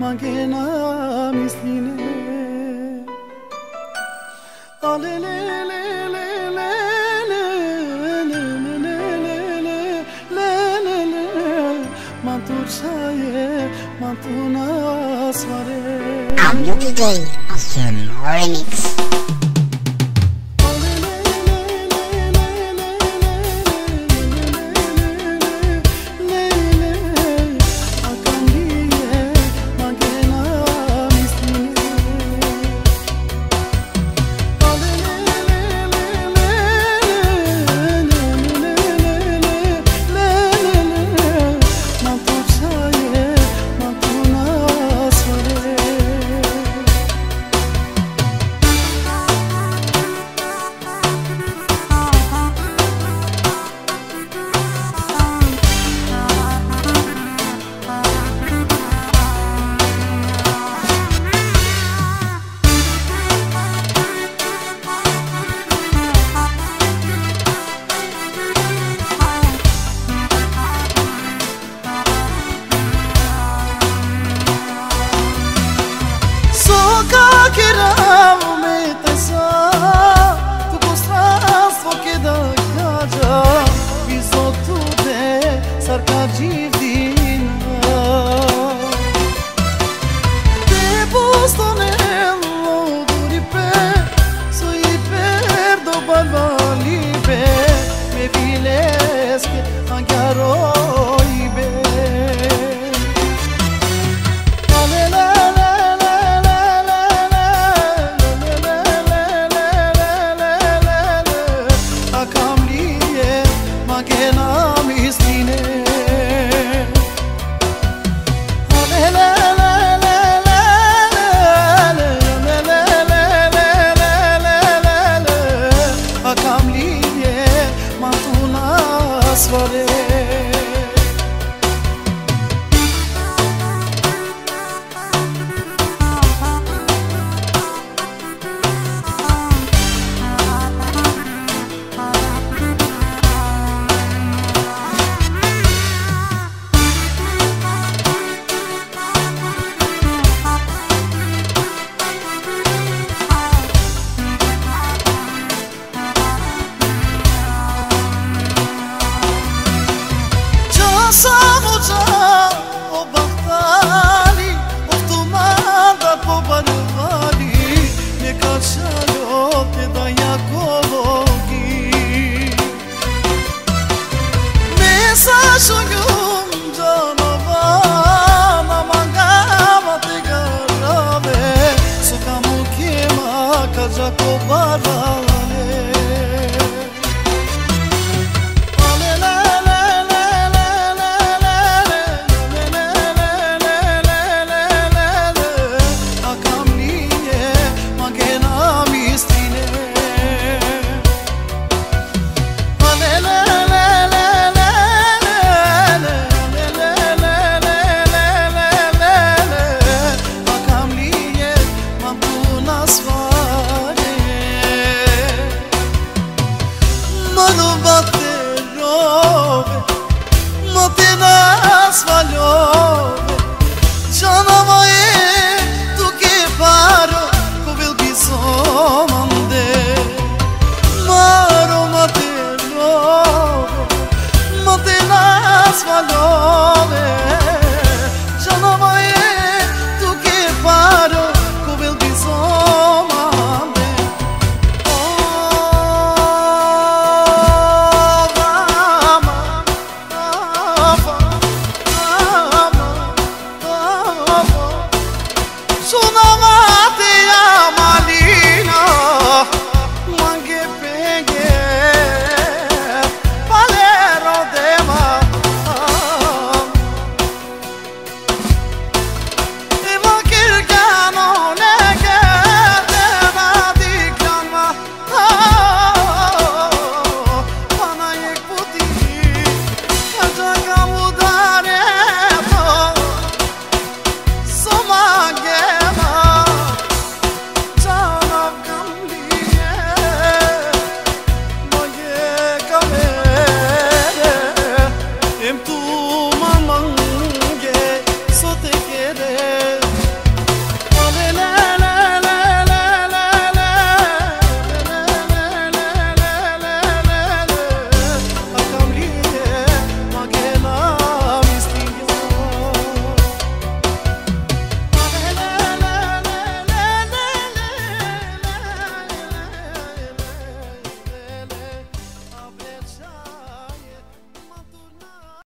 mangena misline alele sare Audio DJ Asun Remix Yoksa yok bir dayak ol swallow